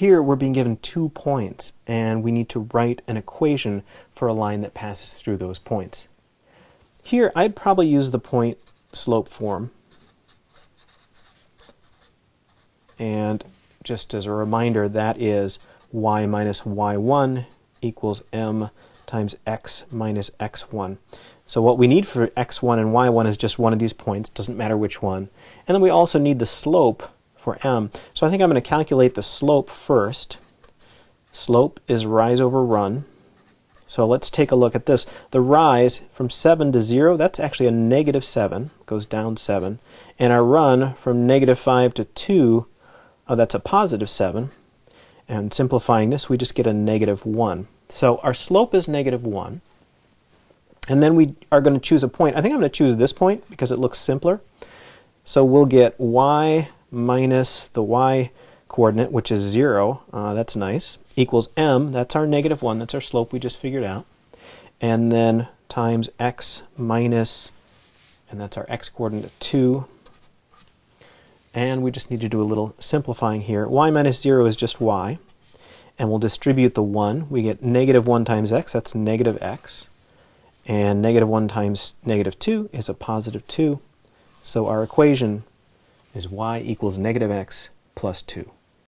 Here we're being given two points, and we need to write an equation for a line that passes through those points. Here, I'd probably use the point slope form. And just as a reminder, that is y minus y1 equals m times x minus x1. So what we need for x1 and y1 is just one of these points, doesn't matter which one. And then we also need the slope for m. So I think I'm going to calculate the slope first. Slope is rise over run. So let's take a look at this. The rise from 7 to 0, that's actually a negative 7, goes down 7. And our run from negative 5 to 2, oh, that's a positive 7. And simplifying this, we just get a negative 1. So our slope is negative 1. And then we are going to choose a point. I think I'm going to choose this point because it looks simpler. So we'll get y minus the y coordinate, which is 0, uh, that's nice, equals m, that's our negative 1, that's our slope we just figured out, and then times x minus, and that's our x coordinate 2, and we just need to do a little simplifying here. y minus 0 is just y, and we'll distribute the 1. We get negative 1 times x, that's negative x, and negative 1 times negative 2 is a positive 2, so our equation is y equals negative x plus 2.